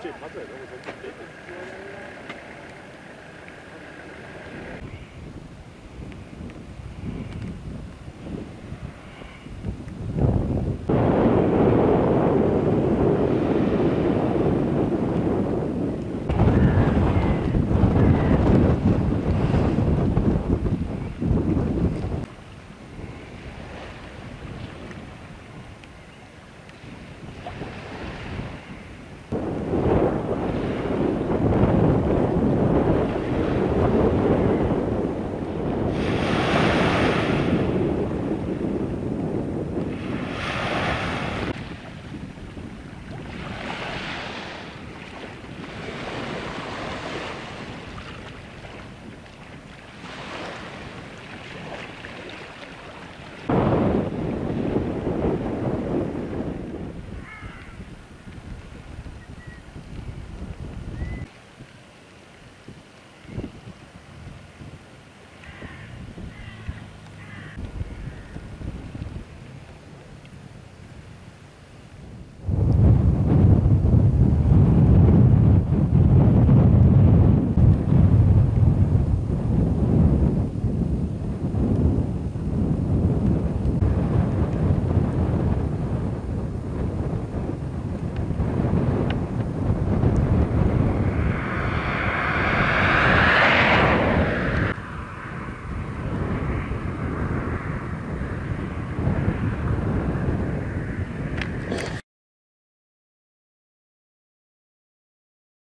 Steht Wasser.